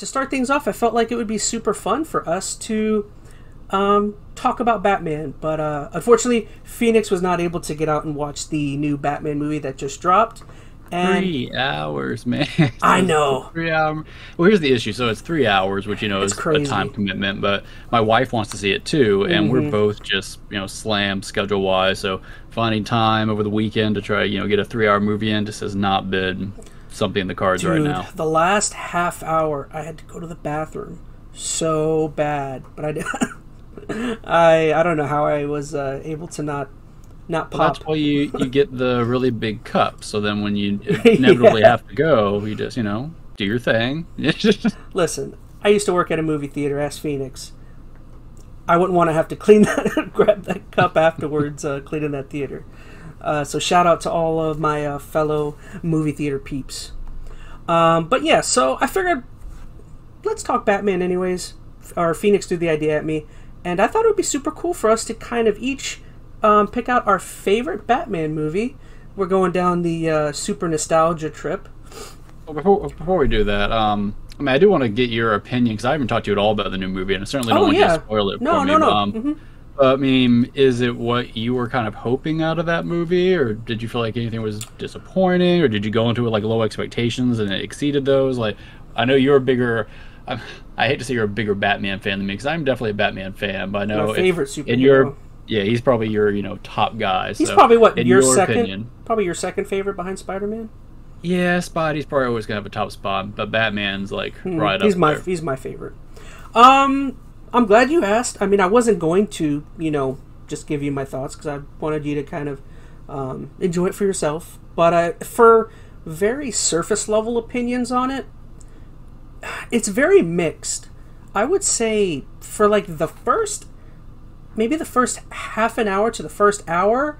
to start things off, I felt like it would be super fun for us to um, talk about Batman. But uh, unfortunately, Phoenix was not able to get out and watch the new Batman movie that just dropped. And three hours, man. I know. three hours. Well, here's the issue. So it's three hours, which you know It's is crazy. a time commitment. But my wife wants to see it too, and Mm-hmm. we're both just you know slammed schedule wise. So finding time over the weekend to try you know get a three hour movie in just has not been something in the cards right Dude, now. the last half hour, I had to go to the bathroom so bad, but I did. I I don't know how I was uh, able to not not Well, pop. that's why you you get the really big cup. So then when you inevitably have to go, you just you know do your thing. Listen, I used to work at a movie theater, Ask Phoenix. I wouldn't want to have to clean that, grab that cup afterwards, uh, cleaning that theater. Uh, so shout out to all of my uh, fellow movie theater peeps. Um, but yeah, so I figured let's talk Batman anyways. Or Phoenix threw the idea at me, and I thought it would be super cool for us to kind of each um, pick out our favorite Batman movie. We're going down the uh, super nostalgia trip. Well, before before we do that, um, I mean, I do want to get your opinion because I haven't talked to you at all about the new movie, and I certainly don't Oh, want yeah. to spoil it No, for no, me. no. Um, Mhm. I mean, is it what you were kind of hoping out of that movie, or did you feel like anything was disappointing, or did you go into it like low expectations and it exceeded those? Like, I know you're a bigger. I, I hate to say you're a bigger Batman fan than me because I'm definitely a Batman fan, but I know My if- favorite in superhero. your yeah, he's probably your you know top guy. He's so probably what in your, second, opinion, probably your second favorite behind Spider-Man. yeah, Spidey's probably always gonna have a top spot, but Batman's like Hmm, right he's up my there. he's my favorite. Um, I'm glad you asked. I mean, I wasn't going to, you know, just give you my thoughts because I wanted you to kind of um, enjoy it for yourself. But I, for very surface level opinions on it, it's very mixed. I would say for like the first, maybe the first half an hour to the first hour,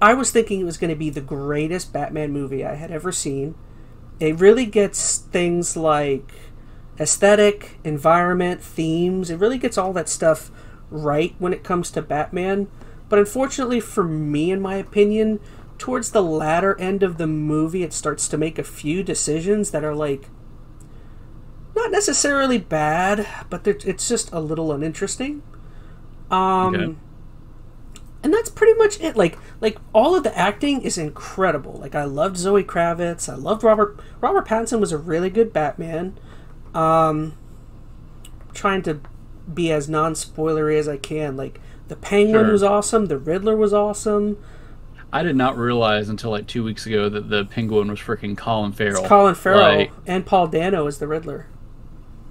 I was thinking it was going to be the greatest Batman movie I had ever seen. It really gets things like aesthetic, environment, themes. It really gets all that stuff right when it comes to Batman. But unfortunately for me, in my opinion, towards the latter end of the movie, it starts to make a few decisions that are like not necessarily bad, but it's just a little uninteresting. Um, Okay. and that's pretty much it. Like, like all of the acting is incredible. Like, I loved Zoe Kravitz. I loved Robert. Robert Pattinson was a really good Batman. Um, trying to be as non-spoilery as I can. Like, the Penguin Sure. was awesome. The Riddler was awesome. I did not realize until like two weeks ago that the Penguin was freaking Colin Farrell. It's Colin Farrell Like, and Paul Dano is the Riddler.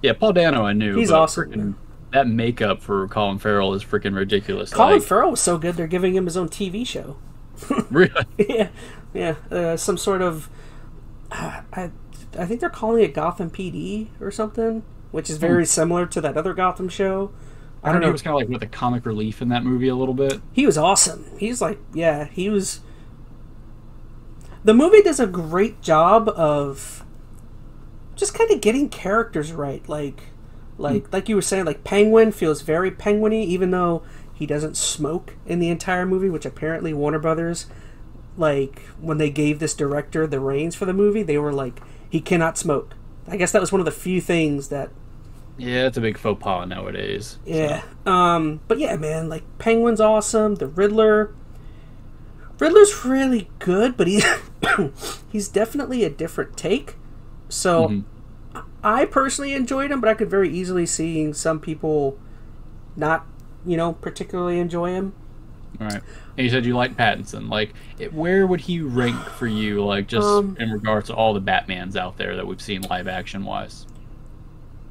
yeah, Paul Dano I knew. He's awesome, freaking- That makeup for Colin Farrell is freaking ridiculous. Colin like, Farrell was so good they're giving him his own TV show. really? yeah, yeah, uh, some sort of. Uh, I, I think they're calling it Gotham PD or something, which is very hmm. similar to that other Gotham show. I don't know. He was kind of like with the comic relief in that movie a little bit. He was awesome. He's like, yeah, he was. The movie does a great job of just kind of getting characters right. Like, like, hmm. like you were saying, like Penguin feels very penguiny, even though he doesn't smoke in the entire movie. Which apparently Warner Brothers, like, when they gave this director the reins for the movie, they were like, he cannot smoke. I guess that was one of the few things that Yeah, it's a big faux pas nowadays. yeah. Um, but yeah, man, like Penguin's awesome. The Riddler. Riddler's really good, but he he's definitely a different take. So Mhm. I personally enjoyed him, but I could very easily see some people not, you know, particularly enjoy him. All right. And you said you like Pattinson. Like, it, where would he rank for you? Like, just Um, in regards to all the Batmans out there that we've seen live action wise.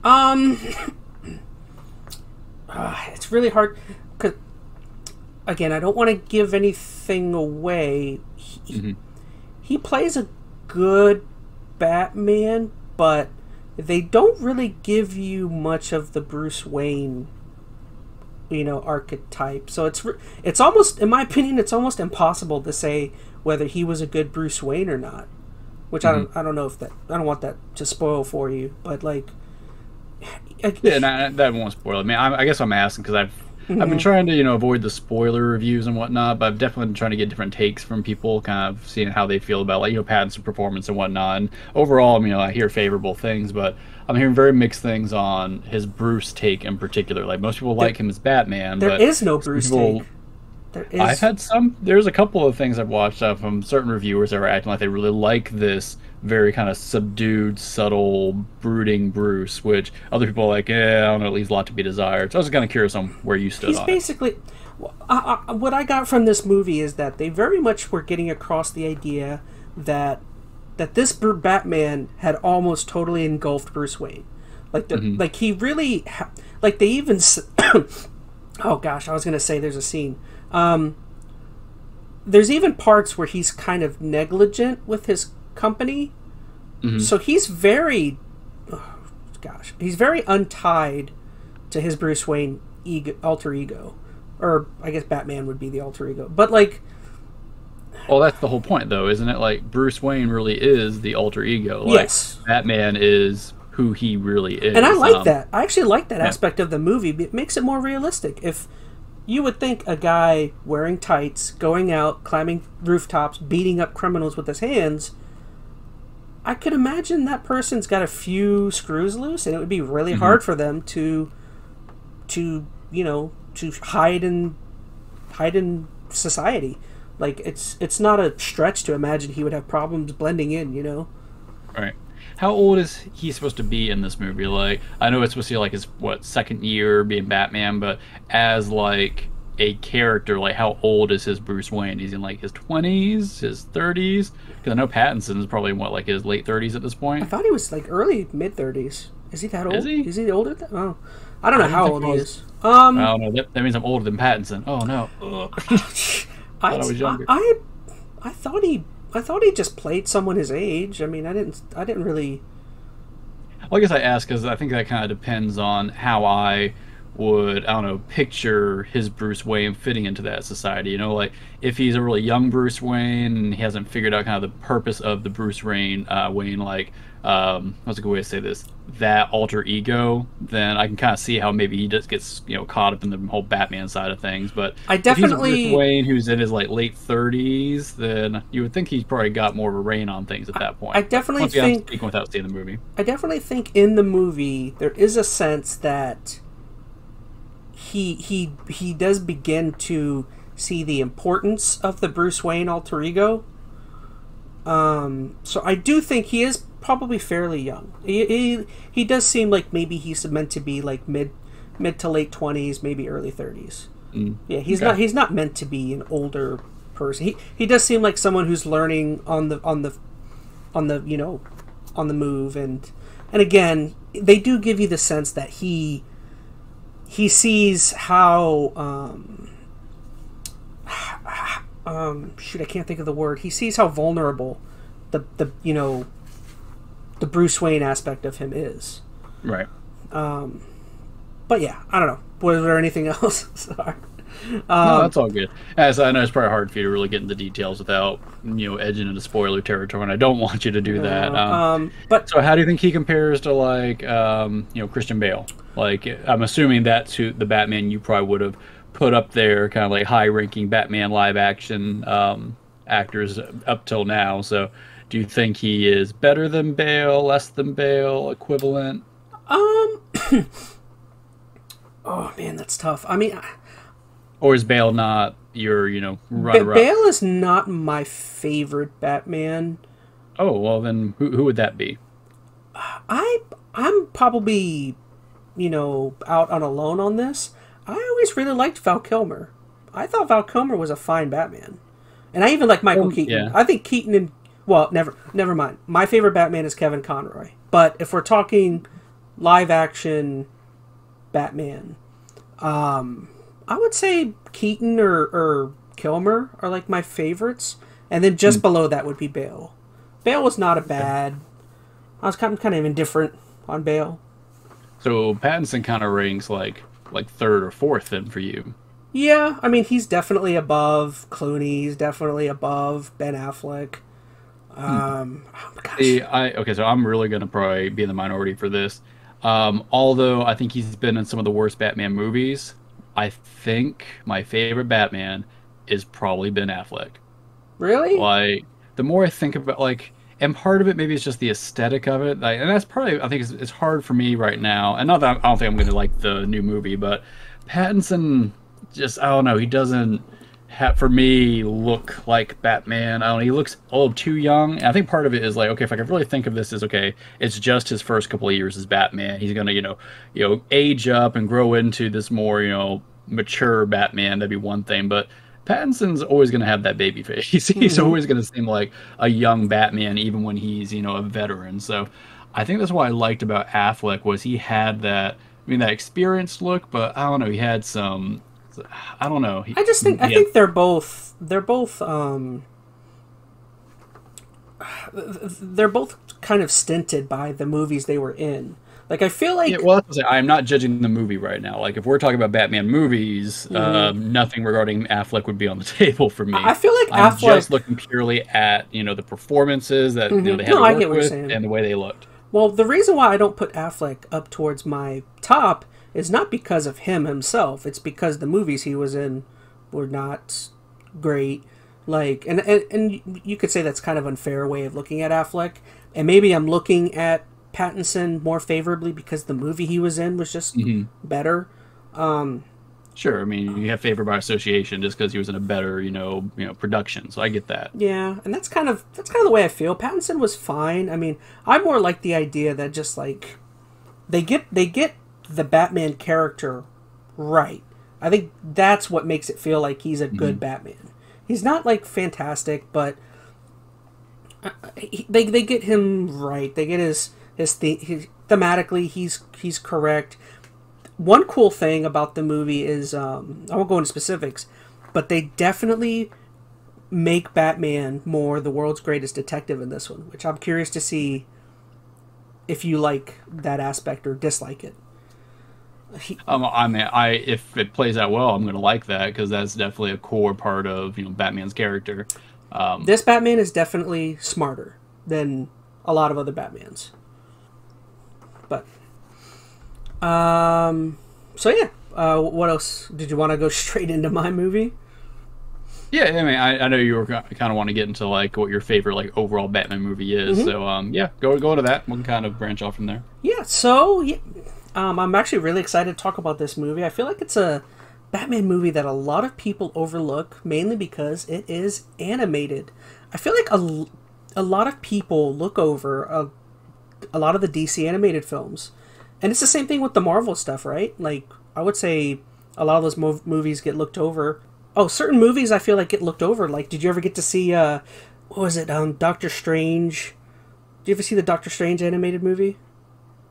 Um, ah, it's really hard because again, I don't want to give anything away. He, Mhm. he plays a good Batman, but they don't really give you much of the Bruce Wayne, you know, archetype. So it's it's almost, in my opinion, it's almost impossible to say whether he was a good Bruce Wayne or not. Which I don't mm-hmm. I don't know if that I don't want that to spoil for you, but like. I- Yeah, and that won't spoil it. I mean, I, I guess I'm asking because I've I've been mm-hmm. trying to you know avoid the spoiler reviews and whatnot, but I've definitely been trying to get different takes from people, kind of seeing how they feel about like you know Pattinson performance and whatnot. And overall, you know, I hear favorable things, but I'm hearing very mixed things on his Bruce take in particular. Like most people like him as Batman, There but is no Bruce people- take. There is. I've had some. There's a couple of things I've watched uh, from certain reviewers that were acting like they really like this very kind of subdued, subtle, brooding Bruce, which other people are like, yeah, I don't know, it leaves a lot to be desired. So I was kind of curious on where you stood He's on basically. I, I, what I got from this movie is that they very much were getting across the idea that that this Batman had almost totally engulfed Bruce Wayne, like the Mm-hmm. like he really ha- like they even. s- oh gosh, I was gonna say there's a scene. Um, there's even parts where he's kind of negligent with his company, Mm-hmm. so he's very, oh, gosh, he's very untied to his Bruce Wayne ego, alter ego, or I guess Batman would be the alter ego. But like, Well, that's the whole point, though, isn't it? Like Bruce Wayne really is the alter ego. Like, Yes. Batman is who he really is. and I like Um, that. I actually like that aspect of the movie. It makes it more realistic. If you would think a guy wearing tights, going out, climbing rooftops, beating up criminals with his hands. I could imagine that person's got a few screws loose, and it would be really mm-hmm. hard for them to, to you know, to hide in, hide in society. Like it's it's not a stretch to imagine he would have problems blending in. You know. Right. How old is he supposed to be in this movie? Like, I know it's supposed to be like his what second year being Batman, but as like a character, like how old is his Bruce Wayne? He's in like his twenties, his thirties. Because I know Pattinson is probably what like his late thirties at this point. I thought he was like early mid thirties. Is he that old? Is he? Is he older? Than, oh, I don't know I how old he he is. Um, I don't know. That, that means I'm older than Pattinson. Oh no. Ugh. I, I was younger. I, I, I thought he, I thought he just played someone his age. I mean, I didn't, I didn't really. Well, I guess I ask because I think that kind of depends on how I would, I don't know, picture his Bruce Wayne fitting into that society. You know, like if he's a really young Bruce Wayne and he hasn't figured out kind of the purpose of the Bruce Wayne, uh, Wayne, like, um, what's a good way to say this? That alter ego, then I can kind of see how maybe he just gets, you know, caught up in the whole Batman side of things. But I if he's definitely- Bruce Wayne who's in his like late 30s, then you would think he's probably got more of a rein on things at that point. I definitely Once think- speaking without seeing the movie. I definitely think in the movie there is a sense that he he he does begin to see the importance of the Bruce Wayne alter ego. Um, so I do think he is probably fairly young. He, he he does seem like maybe he's meant to be like mid mid to late twenties, maybe early thirties. Yeah, he's Okay. not he's not meant to be an older person. He he does seem like someone who's learning on the on the on the you know on the move and and again they do give you the sense that he he sees how um um shoot I can't think of the word. He sees how vulnerable the the you know the Bruce Wayne aspect of him is. Right. But yeah, I don't know. Was there anything else? Sorry. No, Um, that's all good. As I know, it's probably hard for you to really get into details without you know edging into spoiler territory, and I don't want you to do that. Um, um, but so, how do you think he compares to like um, you know Christian Bale? Like, I'm assuming that's who the Batman you probably would have put up there, kind of like high-ranking Batman live action um, actors up till now. So, do you think he is better than Bale, less than Bale, equivalent? um, oh man, that's tough. I mean. I- Or is Bale not your, you know, Ba- runner-up? Bale is not my favorite Batman. Oh well, then who, who would that be? I I'm probably you know out on a loan on this. I always really liked Val Kilmer. I thought Val Kilmer was a fine Batman, and I even like Michael Um, Keaton. yeah. I think Keaton and well, never never mind. My favorite Batman is Kevin Conroy. But if we're talking live action Batman, um, I would say Keaton or, or Kilmer are like my favorites, and then just below that would be Bale. Bale was not a bad. I was kind of kind of indifferent on Bale. So Pattinson kind of ranks like like third or fourth then for you. Yeah, I mean he's definitely above Clooney. He's definitely above Ben Affleck. Um, oh. See, I okay, so I'm really gonna probably be in the minority for this. Um, although I think he's been in some of the worst Batman movies, I think my favorite Batman is probably Ben Affleck. Really? Like the more I think about like and part of it maybe it's just the aesthetic of it like, and that's probably i think it's, it's hard for me right now and not that i don't think i'm going to like the new movie but pattinson just i don't know he doesn't have for me look like batman i don't know he looks little too young and i think part of it is like okay if i could really think of this as okay it's just his first couple of years as batman he's going to you know you know age up and grow into this more you know mature batman that'd be one thing but Pattinson's always going to have that baby face. He's, mm-hmm. always going to seem like a young Batman, even when he's you know a veteran. So I think that's what I liked about Affleck was he had that. I mean, that experienced look, but I don't know. He had some. I don't know. He, I just think I think they're both they're both um they're both kind of stinted by the movies they were in. Like I feel like yeah, well, I'm not judging the movie right now. Like if we're talking about Batman movies, mm-hmm. um, nothing regarding Affleck would be on the table for me. I feel like I'm Affleck just looking purely at you know the performances that mm-hmm. you know they had no, to work with and the way they looked. Well, the reason why I don't put Affleck up towards my top is not because of him himself. It's because the movies he was in were not great. Like, and and, and you could say that's kind of unfair way of looking at Affleck. And maybe I'm looking at Pattinson more favorably because the movie he was in was just mm-hmm. better. Um, sure, I mean you have favor by association just because he was in a better, you know, you know, production. So I get that. Yeah, and that's kind of that's kind of the way I feel. Pattinson was fine. I mean, I more like the idea that just like they get they get the Batman character right. I think that's what makes it feel like he's a good mm-hmm. Batman. He's not like fantastic, but uh, he, they they get him right. They get his his, the- his thematically he's he's correct. One cool thing about the movie is um, I won't go into specifics, but they definitely make Batman more the world's greatest detective in this one, which I'm curious to see if you like that aspect or dislike it. Um, I mean, I if it plays out well, I'm going to like that because that's definitely a core part of you know Batman's character. Um, this Batman is definitely smarter than a lot of other Batmans. But um, so yeah. Uh, what else? Did you want to go straight into my movie? Yeah, I mean, I, I know you were kind of want to get into like what your favorite like overall Batman movie is. Mm-hmm. So um, yeah, go go to that. We can kind of branch off from there. Yeah. So yeah, um, I'm actually really excited to talk about this movie. I feel like it's a Batman movie that a lot of people overlook, mainly because it is animated. I feel like a, a lot of people look over a a lot of the DC animated films. And it's the same thing with the Marvel stuff, right? Like, I would say a lot of those mov- movies get looked over. Oh, certain movies I feel like get looked over. Like, did you ever get to see, uh, what was it, um, Doctor Strange? Did you ever see the Doctor Strange animated movie?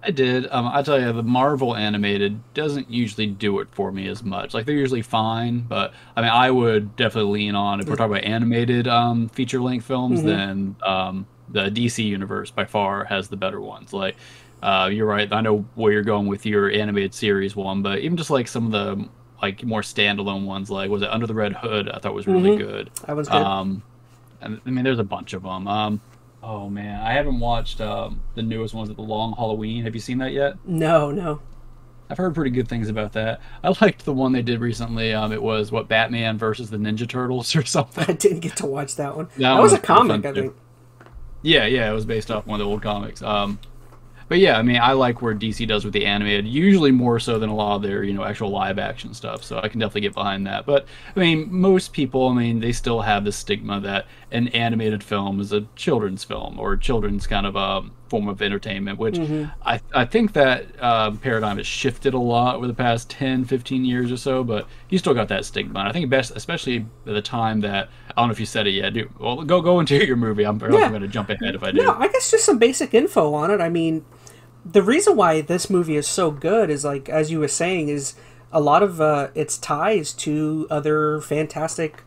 I did. Um, I tell you, the Marvel animated doesn't usually do it for me as much. Like they're usually fine, but I mean, I would definitely lean on if we're talking about animated um, feature length films, mm-hmm. then um, the DC universe by far has the better ones. Like, uh, you're right. I know where you're going with your animated series one, but even just like some of the like more standalone ones, like was it Under the Red Hood? I thought was really mm-hmm. good. That was good. Um, I mean, there's a bunch of them. Um, oh man, I haven't watched um, the newest ones, at The Long Halloween. Have you seen that yet? No, no. I've heard pretty good things about that. I liked the one they did recently. Um, it was what Batman versus the Ninja Turtles or something. I didn't get to watch that one. That, that was, was a comic, I think. Yeah, yeah, it was based off one of the old comics. Um, but yeah, I mean, I like where DC does with the animated, usually more so than a lot of their, you know, actual live action stuff. So I can definitely get behind that. But I mean, most people, I mean, they still have the stigma that an animated film is a children's film or children's kind of a form of entertainment, which mm-hmm. I, I think that uh, paradigm has shifted a lot over the past 10, 15 years or so, but you still got that stigma. And I think best, especially at the time that, I don't know if you said it yet, do, well, go, go into your movie. I'm, yeah. I'm going to jump ahead if I do. No, I guess just some basic info on it. I mean, the reason why this movie is so good is like as you were saying is a lot of uh, its ties to other fantastic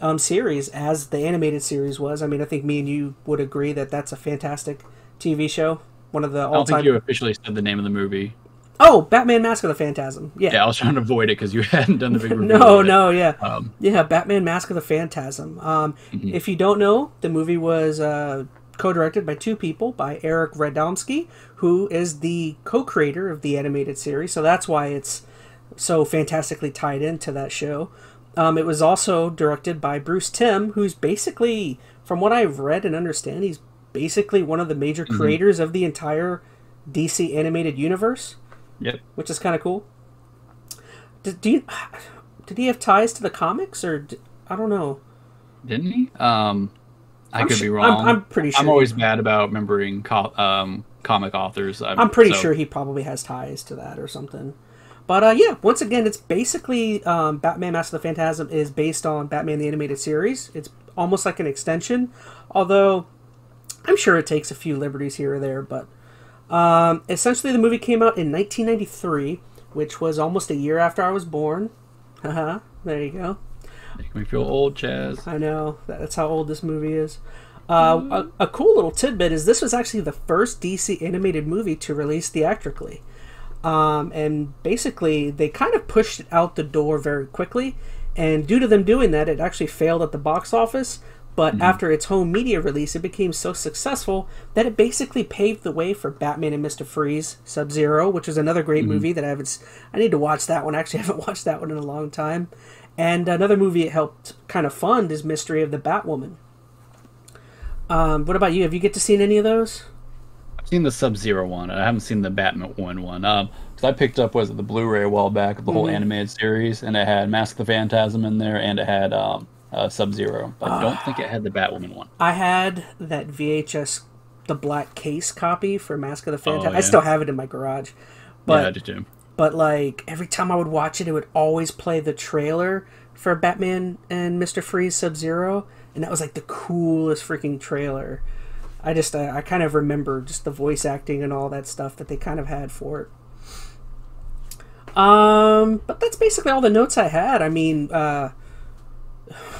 um, series as the animated series was. I mean, I think me and you would agree that that's a fantastic TV show. One of the all-time. I don't think you officially said the name of the movie. Oh, Batman: Mask of the Phantasm. Yeah. Yeah, I was trying to avoid it because you hadn't done the big review. no, no, yeah, um, yeah. Batman: Mask of the Phantasm. Um, mm-hmm. If you don't know, the movie was uh, co-directed by two people, by Eric Radomski, who is the co-creator of the animated series. So that's why it's so fantastically tied into that show. Um, it was also directed by Bruce Timm, who's basically, from what I've read and understand, he's basically one of the major Mm-hmm. creators of the entire DC animated universe, Yep. which is kind of cool. Did, do you, did he have ties to the comics, or I don't know? Didn't he? Um, I I'm could su- be I'm- wrong. I'm pretty sure I'm always bad about remembering co- um, comic authors. I'm pretty so- sure he probably has ties to that or something. But uh, yeah, once again, it's basically um, Batman: Mask of the Phantasm is based on Batman the Animated Series. It's almost like an extension, although I'm sure it takes a few liberties here or there. But um, essentially, the movie came out in 1993, which was almost a year after I was born. Haha, there you go. Make me feel old, Chaz. I know that's how old this movie is. Uh, a, a cool little tidbit is this was actually the first DC animated movie to release theatrically. Um, and basically, they kind of pushed it out the door very quickly. And due to them doing that, it actually failed at the box office. But after its home media release, it became so successful that it basically paved the way for Batman and Mr. Freeze Sub Zero, which is another great movie that I haven't. I need to watch that one. Actually, I haven't watched that one in a long time. And another movie it helped kind of fund is Mystery of the Batwoman. Um, what about you? Have you get to see any of those? I've seen the Sub Zero one, I haven't seen the Batman one one. Um, because I picked up was it the Blu-ray a while back of the Mm-hmm. whole animated series, and it had Mask of the Phantasm in there, and it had um, uh, Sub Zero. But I don't think it had the Batwoman one. I had that VHS, the black case copy for Mask of the Phantasm. I Oh, yeah. still have it in my garage. But yeah, I did too. but like every time I would watch it, it would always play the trailer for Batman and Mister Freeze Sub Zero, and that was like the coolest freaking trailer. I just I, I kind of remember just the voice acting and all that stuff that they kind of had for it. Um, but that's basically all the notes I had. I mean, uh,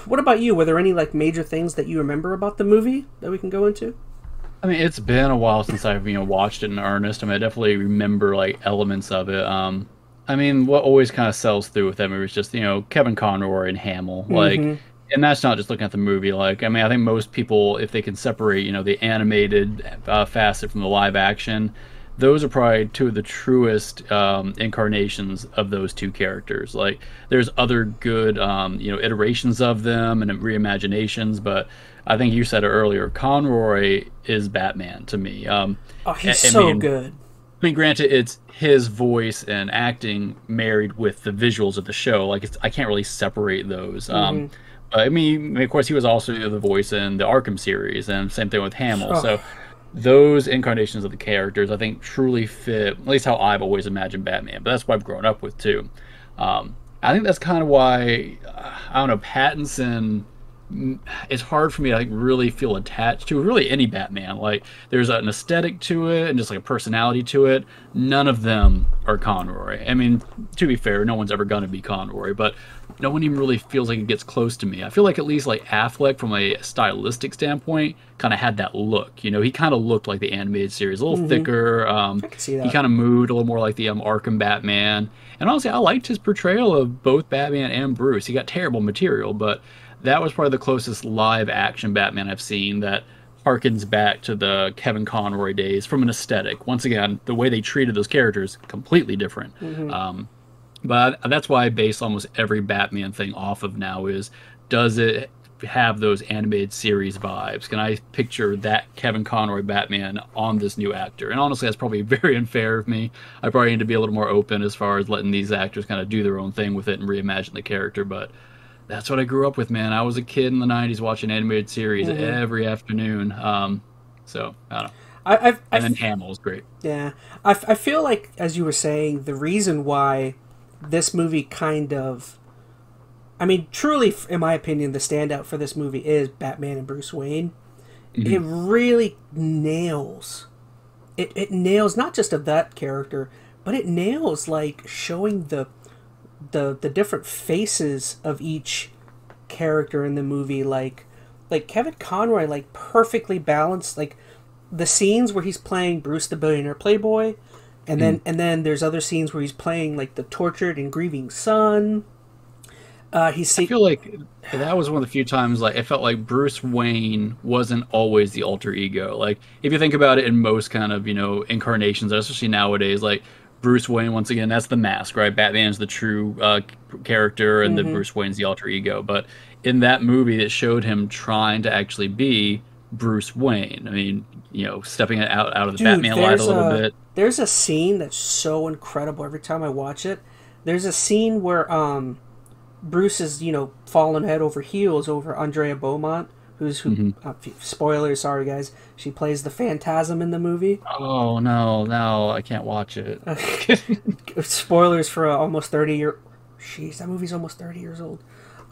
what about you? Were there any like major things that you remember about the movie that we can go into? I mean, it's been a while since I've you know watched it in earnest. I mean, I definitely remember like elements of it. Um, I mean, what always kind of sells through with that movie is just you know Kevin Conroy and Hamill, like, and that's not just looking at the movie. Like, I mean, I think most people, if they can separate you know the animated uh, facet from the live action, those are probably two of the truest um, incarnations of those two characters. Like, there's other good, um, you know, iterations of them and reimaginations, but I think you said it earlier. Conroy is Batman to me. Um, Oh, he's I- I so mean, good. I mean, granted, it's his voice and acting married with the visuals of the show. Like, it's, I can't really separate those. Um, I mean, of course, he was also the voice in the Arkham series, and same thing with Hamill. Oh. So, those incarnations of the characters, I think, truly fit at least how I've always imagined Batman. But that's what I've grown up with too. Um, I think that's kind of why uh, I don't know Pattinson. mm, It's hard for me to like really feel attached to really any Batman. Like there's an aesthetic to it and just like a personality to it. None of them are Conroy. I mean, to be fair, no one's ever gonna be Conroy, but no one even really feels like it gets close to me. I feel like at least like Affleck, from a stylistic standpoint, kind of had that look. You know, he kind of looked like the animated series, a little thicker. Um, can see He kind of moved a little more like the um, Arkham Batman. And honestly, I liked his portrayal of both Batman and Bruce. He got terrible material, but that was probably the closest live action Batman I've seen that harkens back to the Kevin Conroy days from an aesthetic. Once again, the way they treated those characters completely different. Um, but that's why I base almost every Batman thing off of now is does it have those animated series vibes? Can I picture that Kevin Conroy Batman on this new actor? And honestly, that's probably very unfair of me. I probably need to be a little more open as far as letting these actors kind of do their own thing with it and reimagine the character. But that's what I grew up with, man. I was a kid in the '90s watching animated series every afternoon. Um, so I don't know. I, I've, And then Hamill's great. Yeah, I, I feel like as you were saying, the reason why this movie kind of, I mean, truly, in my opinion, the standout for this movie is Batman and Bruce Wayne. Mm-hmm. It really nails, it it nails not just of that character, but it nails like showing the, the the different faces of each character in the movie, like like Kevin Conroy, like perfectly balanced, like the scenes where he's playing Bruce the billionaire playboy, and then and then there's other scenes where he's playing like the tortured and grieving son. Uh, he's I feel like that was one of the few times like I felt like Bruce Wayne wasn't always the alter ego. Like if you think about it in most kind of you know incarnations, especially nowadays, like Bruce Wayne once again. That's the mask, right? Batman's the true uh, character, and mm-hmm. the Bruce Wayne's the alter ego. But in that movie, it showed him trying to actually be Bruce Wayne. I mean, you know, stepping out out of the Dude, Batman light a little a, bit. There's a scene that's so incredible every time I watch it. There's a scene where um, Bruce is, you know, falling head over heels over Andrea Beaumont, who's who. Mm-hmm. Uh, spoilers, sorry guys. She plays the Phantasm in the movie. Oh no, no, I can't watch it. spoilers for uh, almost thirty year. Jeez, that movie's almost thirty years old.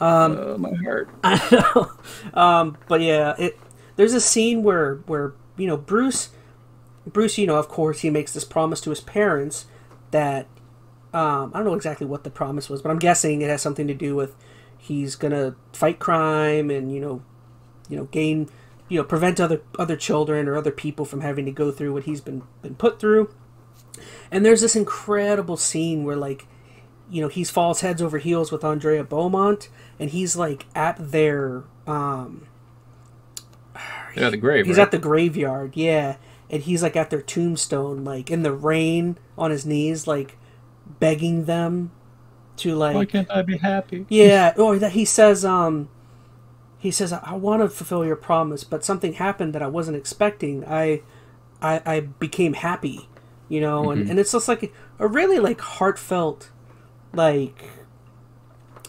Um, uh, my heart. I know. Um, but yeah, it. There's a scene where where you know Bruce, Bruce, you know, of course, he makes this promise to his parents that um, I don't know exactly what the promise was, but I'm guessing it has something to do with he's gonna fight crime and you know, you know, gain, you know, prevent other other children or other people from having to go through what he's been been put through. And there's this incredible scene where like, you know, he falls heads over heels with Andrea Beaumont, and he's like at their um. Yeah, the grave. He's right? at the graveyard, yeah, and he's like at their tombstone, like in the rain on his knees, like begging them to like why can't i be happy yeah or that he says um he says i, I want to fulfill your promise but something happened that i wasn't expecting i i, I became happy you know mm-hmm. and, and it's just like a really like heartfelt like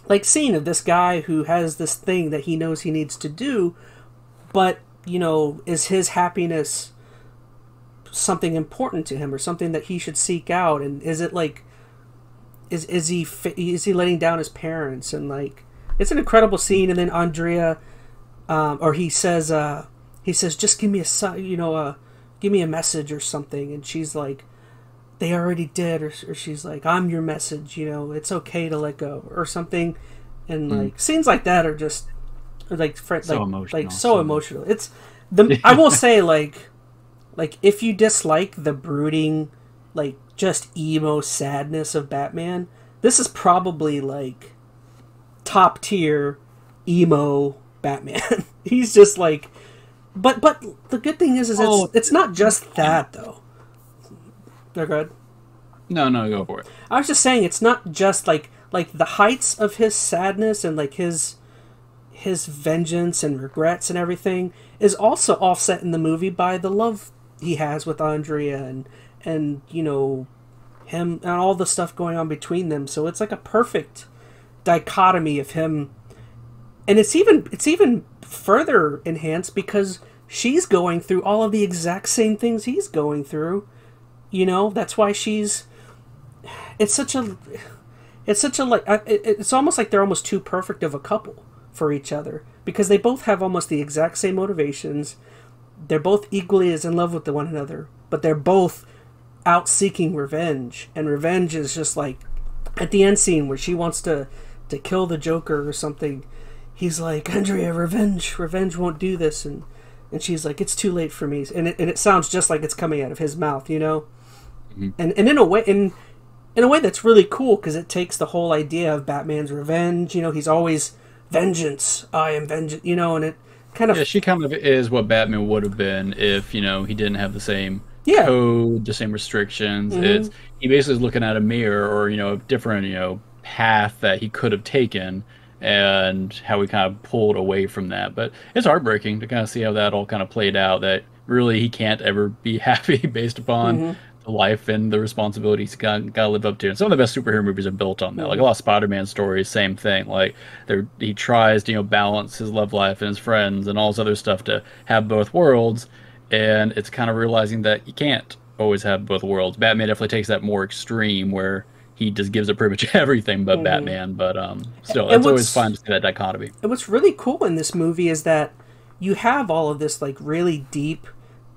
like scene of this guy who has this thing that he knows he needs to do but you know is his happiness something important to him or something that he should seek out? And is it like is is he is he letting down his parents? And like it's an incredible scene. And then Andrea um, or he says uh, he says just give me a you know uh, give me a message or something. And she's like they already did. Or, or she's like I'm your message you know it's okay to let go or something. And mm. like scenes like that are just like fr- so like, emotional, like so, so emotional it's the I will say like like if you dislike the brooding like just emo sadness of Batman, this is probably like top tier emo Batman. He's just like but but the good thing is is oh. it's it's not just that though. They're good. No, no, go for it. I was just saying it's not just like like the heights of his sadness and like his his vengeance and regrets and everything is also offset in the movie by the love he has with Andrea and and you know him and all the stuff going on between them. So it's like a perfect dichotomy of him, and it's even it's even further enhanced because she's going through all of the exact same things he's going through. You know, that's why she's. It's such a, it's such a like it's almost like they're almost too perfect of a couple for each other because they both have almost the exact same motivations. They're both equally as in love with one another, but they're both out seeking revenge, and revenge is just like at the end scene where she wants to to kill the Joker or something. He's like, Andrea, revenge, revenge won't do this, and and she's like, it's too late for me, and it, and it sounds just like it's coming out of his mouth, you know, mm-hmm. and and in a way, in in a way that's really cool because it takes the whole idea of Batman's revenge. You know, he's always vengeance. I am vengeance. You know, and it kind of yeah, she kind of is what Batman would have been if you know he didn't have the same yeah. code, the same restrictions. Mm-hmm. It's he basically is looking at a mirror or you know a different you know path that he could have taken and how he kind of pulled away from that. But it's heartbreaking to kind of see how that all kind of played out. That really he can't ever be happy based upon mm-hmm. The life and the responsibilities got, got to live up to. And some of the best superhero movies are built on that. Like a lot of Spider-Man stories, same thing. Like there, he tries to you know balance his love life and his friends and all this other stuff to have both worlds and it's kind of realizing that you can't always have both worlds. Batman definitely takes that more extreme where he just gives it pretty much everything but mm-hmm. Batman. But um, still, it's always fun to see that dichotomy. And what's really cool in this movie is that you have all of this like really deep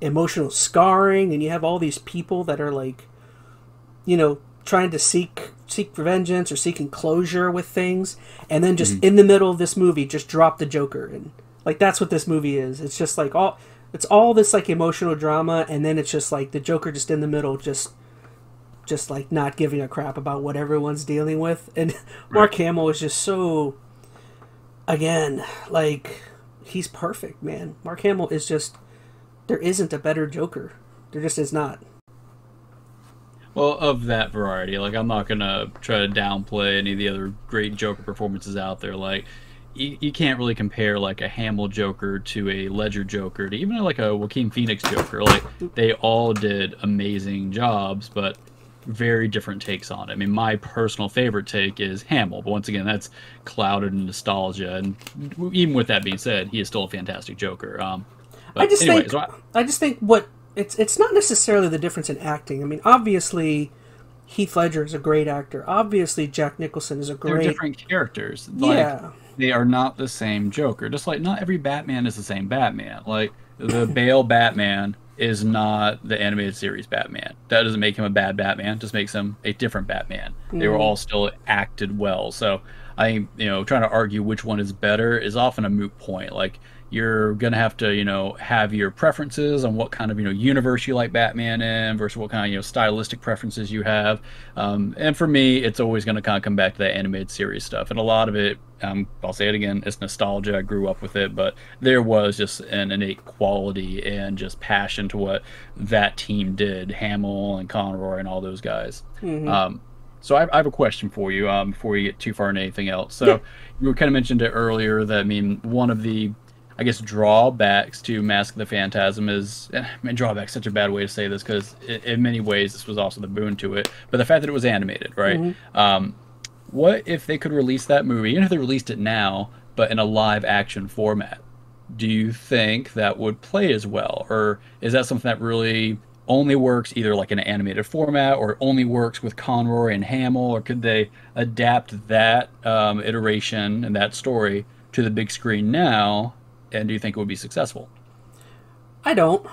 emotional scarring, and you have all these people that are like, you know, trying to seek seek vengeance or seeking closure with things, and then just mm-hmm. in the middle of this movie, just drop the Joker and like that's what this movie is. It's just like all it's all this like emotional drama and then it's just like the joker just in the middle just just like not giving a crap about what everyone's dealing with and right. mark hamill is just so again like he's perfect man mark hamill is just there isn't a better joker there just is not Well, of that variety, like I'm not gonna try to downplay any of the other great Joker performances out there. Like you, you can't really compare like a Hamill Joker to a Ledger Joker to even like a Joaquin Phoenix Joker. Like they all did amazing jobs, but very different takes on it. I mean, my personal favorite take is Hamill, but once again, that's clouded in nostalgia. And even with that being said, he is still a fantastic Joker. Um, I just think I, I just think what it's it's not necessarily the difference in acting. I mean, obviously. Heath Ledger is a great actor. Obviously, Jack Nicholson is a great. They're different characters. Like, yeah they are not the same Joker. Just like not every Batman is the same Batman. Like the Bale Batman is not the animated series Batman. That doesn't make him a bad Batman. Just makes him a different Batman. Mm. They were mm. all still acted well. So I, you know, trying to argue which one is better is often a moot point. Like you're gonna have to you know have your preferences on what kind of you know universe you like Batman in versus what kind of you know stylistic preferences you have. Um, and for me, it's always gonna kind of come back to that animated series stuff, and a lot of it, um, I'll say it again, it's nostalgia. I grew up with it, but there was just an innate quality and just passion to what that team did, Hamill and Conroy and all those guys. Mm-hmm. Um, so I, I, have a question for you um, before you get too far into anything else. So yeah. you kind of mentioned it earlier that I mean one of the I guess drawbacks to Mask of the Phantasm is, eh, I mean, drawback such a bad way to say this because in many ways this was also the boon to it. But the fact that it was animated, right? Mm-hmm. Um, what if they could release that movie, even if they released it now, but in a live action format? Do you think that would play as well, or is that something that really only works either like in an animated format or only works with Conroy and Hamill, or could they adapt that um, iteration and that story to the big screen now and do you think it would be successful? I don't.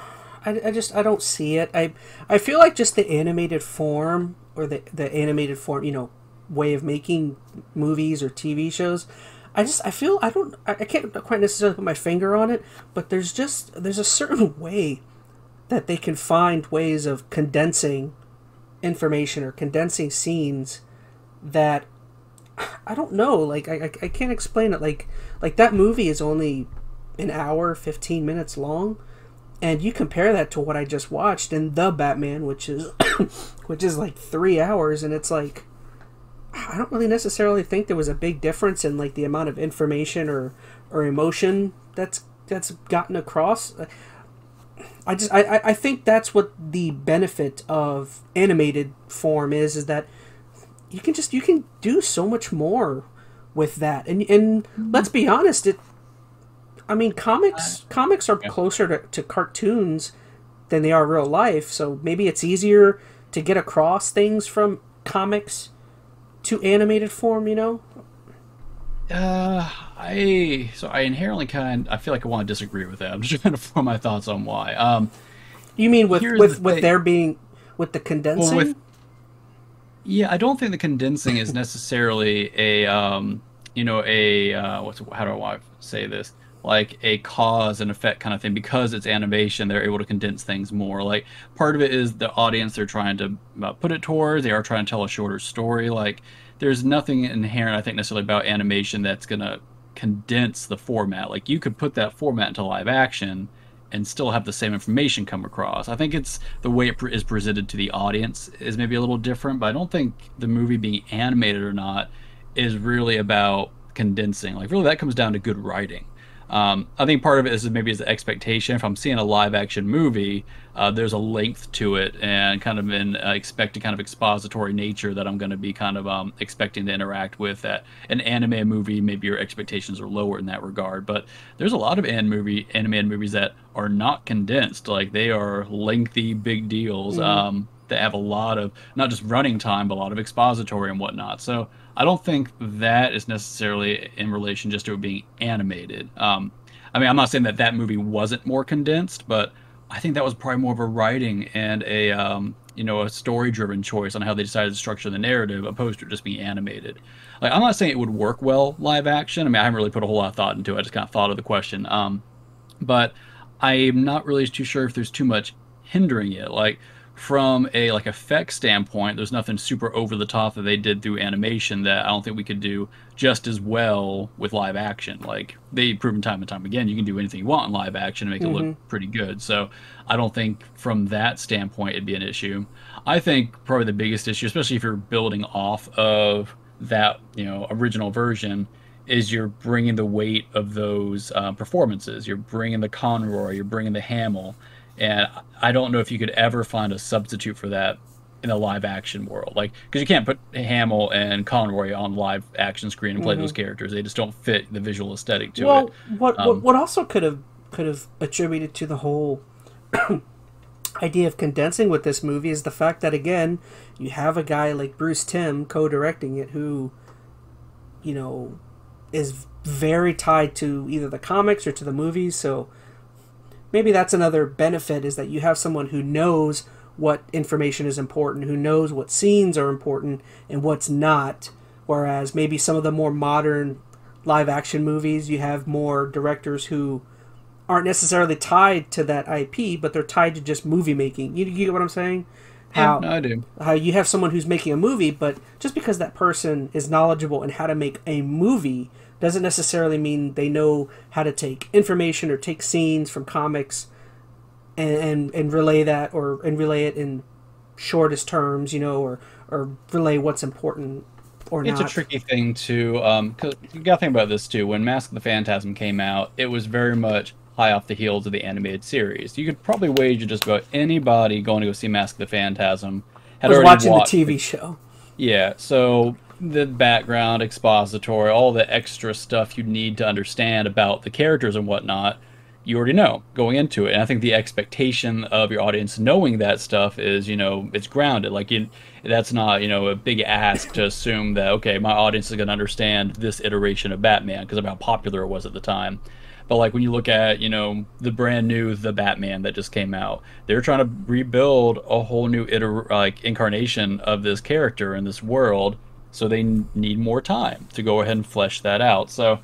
I, I just I don't see it. I I feel like just the animated form or the the animated form, you know, way of making movies or TV shows. I just I feel I don't I, I can't quite necessarily put my finger on it, but there's just there's a certain way that they can find ways of condensing information or condensing scenes that I don't know. Like I, I, I can't explain it. Like like that movie is only an hour, 15 minutes long. And you compare that to what I just watched in The Batman, which is which is like 3 hours and it's like I don't really necessarily think there was a big difference in like the amount of information or or emotion that's that's gotten across. I just I, I think that's what the benefit of animated form is is that you can just you can do so much more with that and and let's be honest it I mean, comics uh, comics are yeah. closer to, to cartoons than they are real life, so maybe it's easier to get across things from comics to animated form. You know. Uh, I so I inherently kind of I feel like I want to disagree with that. I'm just trying to form my thoughts on why. Um, you mean with with the with there being with the condensing? Well, with, yeah, I don't think the condensing is necessarily a um, you know a uh, what's how do I say this? Like a cause and effect kind of thing because it's animation they're able to condense things more like part of it is the audience they're trying to uh, put it towards they are trying to tell a shorter story like there's nothing inherent i think necessarily about animation that's going to condense the format like you could put that format into live action and still have the same information come across. I think it's the way it is presented to the audience is maybe a little different, but I don't think the movie being animated or not is really about condensing. Like really that comes down to good writing. Um, I think part of it is maybe as an expectation. If I'm seeing a live action movie, uh, there's a length to it and kind of an uh, expected kind of expository nature that I'm going to be kind of um, expecting to interact with. That an anime movie, maybe your expectations are lower in that regard. But there's a lot of an movie animated movies that are not condensed. Like they are lengthy, big deals. Mm-hmm. Um, that have a lot of not just running time, but a lot of expository and whatnot. So I don't think that is necessarily in relation just to it being animated. Um, I mean, I'm not saying that that movie wasn't more condensed, but I think that was probably more of a writing and a um, you know a story-driven choice on how they decided to structure the narrative, opposed to just being animated. Like, I'm not saying it would work well live action. I mean, I haven't really put a whole lot of thought into it. I just kind of thought of the question. Um, but I'm not really too sure if there's too much hindering it. Like from a like effect standpoint, there's nothing super over the top that they did through animation that I don't think we could do just as well with live action. Like they've proven time and time again, you can do anything you want in live action and make mm-hmm. it look pretty good. So I don't think from that standpoint it'd be an issue. I think probably the biggest issue, especially if you're building off of that you know original version, is you're bringing the weight of those uh, performances. You're bringing the Conroy, you're bringing the Hamill and I don't know if you could ever find a substitute for that in a live action world. Like, because you can't put Hamill and Conroy on live action screen and play mm-hmm. those characters; they just don't fit the visual aesthetic to well, it. What um, what also could have could have attributed to the whole idea of condensing with this movie is the fact that again, you have a guy like Bruce Timm co-directing it, who, you know, is very tied to either the comics or to the movies, so maybe that's another benefit is that you have someone who knows what information is important, who knows what scenes are important and what's not. Whereas maybe some of the more modern live action movies, you have more directors who aren't necessarily tied to that IP, but they're tied to just movie making. You, you get what I'm saying? How, yeah, I do. How you have someone who's making a movie, but just because that person is knowledgeable in how to make a movie doesn't necessarily mean they know how to take information or take scenes from comics and and, and relay that or and relay it in shortest terms, you know, or or relay what's important or it's not. a tricky thing to um because you got to think about this too. When mask of the phantasm came out it was very much high off the heels of the animated series. You could probably wager just about anybody going to go see mask of the phantasm had was watching watched the tv show. Yeah so the background, expository, all the extra stuff you need to understand about the characters and whatnot, you already know going into it. And I think the expectation of your audience knowing that stuff is, you know, it's grounded. Like, you, that's not, you know, a big ask to assume that, okay, my audience is going to understand this iteration of Batman because of how popular it was at the time. But like when you look at, you know, the brand new The Batman that just came out, they're trying to rebuild a whole new iter- like incarnation of this character in this world so they need more time to go ahead and flesh that out. So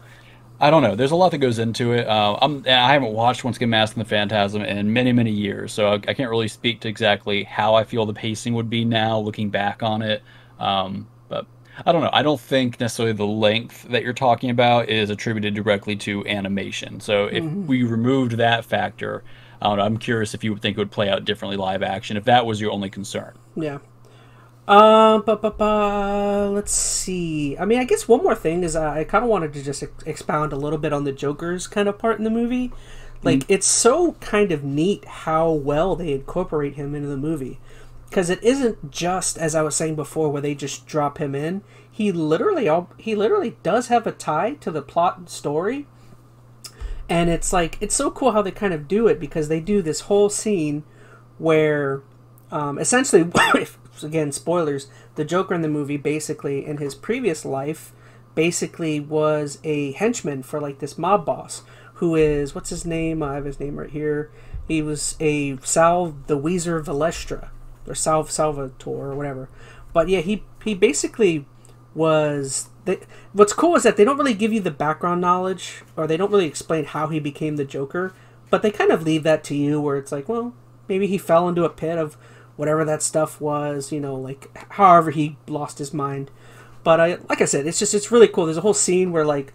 I don't know. There's a lot that goes into it. Uh, I'm, I haven't watched Once Again Mask and the Phantasm in many, many years, so I, I, can't really speak to exactly how I feel the pacing would be now, looking back on it. Um, but I don't know. I don't think necessarily the length that you're talking about is attributed directly to animation. So if mm-hmm. we removed that factor, I don't know. I'm curious if you would think it would play out differently live action if that was your only concern. Yeah. Uh, but, but, but, let's see. I mean, I guess one more thing is uh, I kind of wanted to just ex- expound a little bit on the Joker's kind of part in the movie. Like, mm. it's so kind of neat how well they incorporate him into the movie. Because it isn't just, as I was saying before, where they just drop him in. He literally, all he literally does have a tie to the plot and story. And it's like, it's so cool how they kind of do it because they do this whole scene where um, essentially, again, spoilers, the Joker in the movie basically, in his previous life, basically was a henchman for like this mob boss who is, what's his name? I have his name right here. He was a Sal the Wheezer Valestra, or Sal Salvatore, or whatever. But yeah, he, he basically was. They, what's cool is that they don't really give you the background knowledge, or they don't really explain how he became the Joker, but they kind of leave that to you where it's like, well, maybe he fell into a pit of whatever that stuff was, you know, like however he lost his mind. But I, like I said, it's just it's really cool. There's a whole scene where like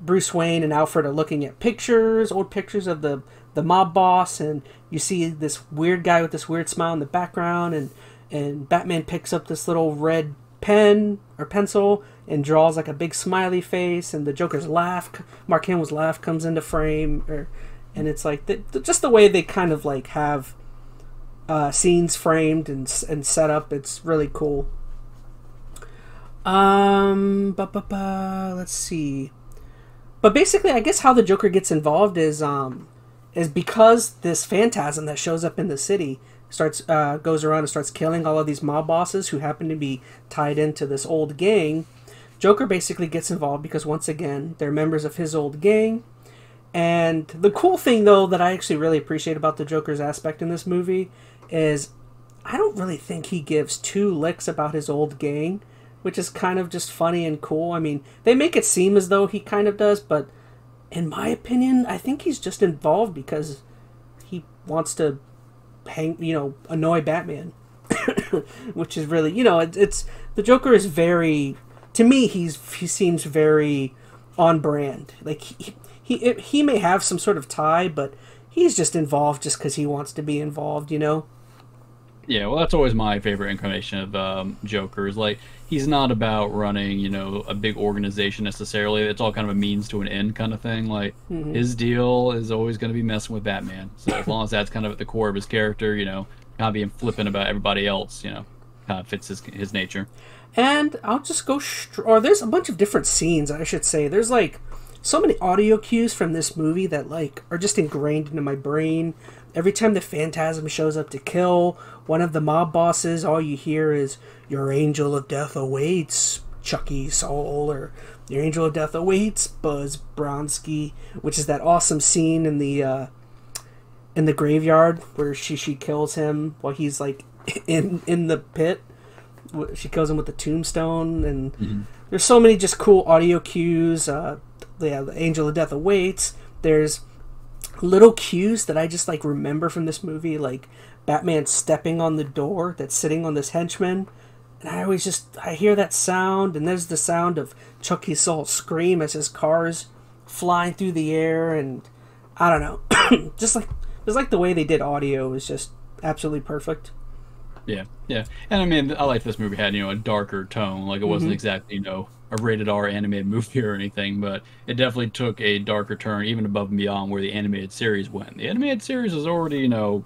Bruce Wayne and Alfred are looking at pictures, old pictures of the the mob boss, and you see this weird guy with this weird smile in the background, and and Batman picks up this little red pen or pencil and draws like a big smiley face, and the Joker's laugh, Mark Hamill's laugh comes into frame, or and it's like the, just the way they kind of like have uh, scenes framed and, and set up. It's really cool. Um, ba, ba, ba, let's see. But basically, I guess how the Joker gets involved is um, is because this phantasm that shows up in the city starts uh, goes around and starts killing all of these mob bosses who happen to be tied into this old gang. Joker basically gets involved because once again they're members of his old gang. And the cool thing though that I actually really appreciate about the Joker's aspect in this movie is I don't really think he gives two licks about his old gang, which is kind of just funny and cool. I mean, they make it seem as though he kind of does, but in my opinion, I think he's just involved because he wants to hang you know annoy Batman, which is really you know it, it's the Joker is very to me he's he seems very on brand. Like he he, he may have some sort of tie, but he's just involved just because he wants to be involved. You know. Yeah, well, that's always my favorite incarnation of um, Joker. Is like he's not about running, you know, a big organization necessarily. It's all kind of a means to an end kind of thing. Like Mhm. his deal is always going to be messing with Batman. So as long as that's kind of at the core of his character, you know, kind of being flippant about everybody else, you know, kind of fits his his nature. And I'll just go, str- or there's a bunch of different scenes, I should say. There's like so many audio cues from this movie that like are just ingrained into my brain. Every time the Phantasm shows up to kill one of the mob bosses, all you hear is "Your angel of death awaits, Chuckie Sol," or "Your angel of death awaits, Buzz Bronski," which is that awesome scene in the uh, in the graveyard where she she kills him while he's like in in the pit. She kills him with the tombstone and there's so many just cool audio cues uh yeah the angel of death awaits. There's little cues that i just like remember from this movie like batman stepping on the door that's sitting on this henchman. And i always just i hear that sound and there's the sound of Chuckie Sol scream as his car's flying through the air and i don't know. Just like just like the way they did audio is just absolutely perfect Yeah, yeah, and I mean, I like this movie had you know a darker tone. Like it wasn't exactly you know a rated R animated movie or anything, but it definitely took a darker turn, even above and beyond where the animated series went. The animated series is already you know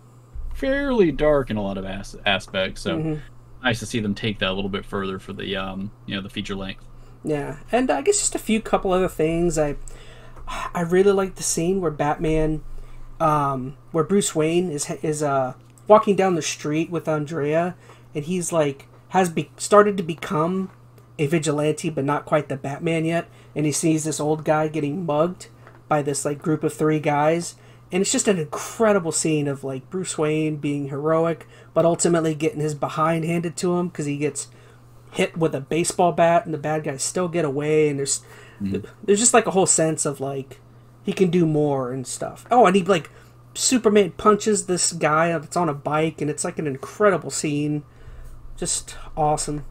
fairly dark in a lot of as- aspects, so nice to see them take that a little bit further for the um you know the feature length. Yeah, and I guess just a few couple other things. I I really like the scene where Batman, um, where Bruce Wayne is is uh walking down the street with Andrea, and he's like has be- started to become a vigilante, but not quite the Batman yet. And he sees this old guy getting mugged by this like group of three guys, and it's just an incredible scene of like Bruce Wayne being heroic, but ultimately getting his behind handed to him because he gets hit with a baseball bat and the bad guys still get away. And there's mm-hmm. there's just like a whole sense of like he can do more and stuff. Oh and he like superman punches this guy that's on a bike and it's like an incredible scene. Just awesome.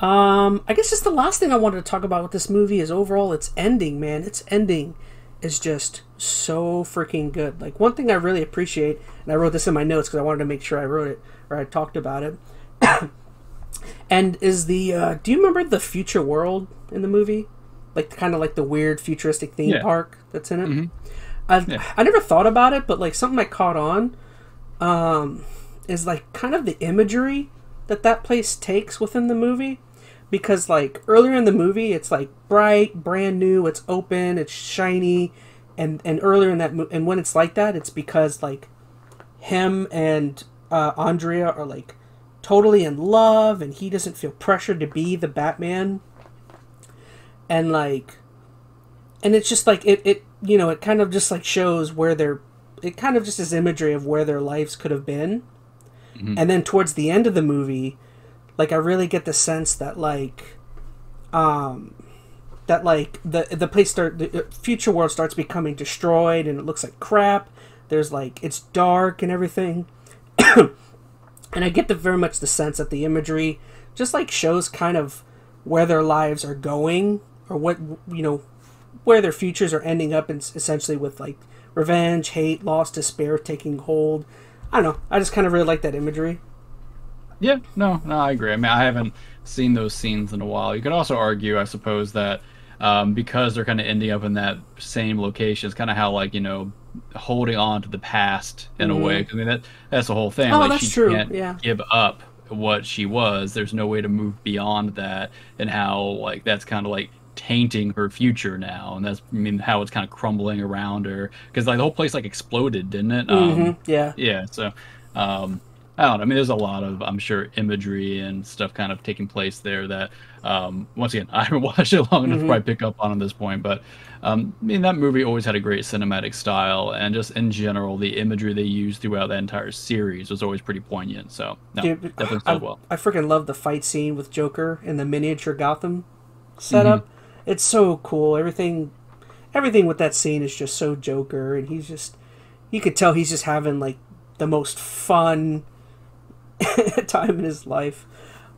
Um i guess just the last thing i wanted to talk about with this movie is overall its ending man. Its ending is just so freaking good. Like one thing i really appreciate and i wrote this in my notes because i wanted to make sure i wrote it or i talked about it and is the uh, do you remember the future world in the movie? Like kind of like the weird futuristic theme Yeah. park that's in it? Mhm. I, Yeah. I never thought about it but like something i caught on um, is like kind of the imagery that that place takes within the movie because like earlier in the movie it's like bright brand new it's open it's shiny and and earlier in that mo- and when it's like that it's because like him and uh, andrea are like totally in love and he doesn't feel pressured to be the batman and like and it's just like it, it you know it kind of just like shows where their it kind of just is imagery of where their lives could have been. And then towards the end of the movie like i really get the sense that like um that like the the place start the future world starts becoming destroyed and it looks like crap. There's like it's dark and everything. And i get the very much the sense that the imagery just like shows kind of where their lives are going or what you know where their futures are ending up in, essentially with like revenge hate loss despair taking hold i don't know i just kind of really like that imagery Yeah, no, no, I agree. I mean, I haven't seen those scenes in a while. You could also argue, I suppose, that um, because they're kind of ending up in that same location, it's kind of how, like, you know, holding on to the past in a way. I mean, that that's the whole thing. Oh, like, that's she true, can't yeah. give up what she was. There's no way to move beyond that, and how, like, that's kind of like tainting her future now, and that's I mean how it's kind of crumbling around her because like the whole place like exploded, didn't it? Um, Mhm, yeah yeah so um i don't know i mean there's a lot of i'm sure imagery and stuff kind of taking place there that um once again i haven't watched it long enough to probably pick up on at this point but um i mean that movie always had a great cinematic style and just in general the imagery they used throughout the entire series was always pretty poignant so no Dude, definitely I, well I freaking love the fight scene with Joker in the miniature Gotham setup. It's so cool. Everything, everything with that scene is just so Joker, and he's just, you could tell he's just having like the most fun time in his life.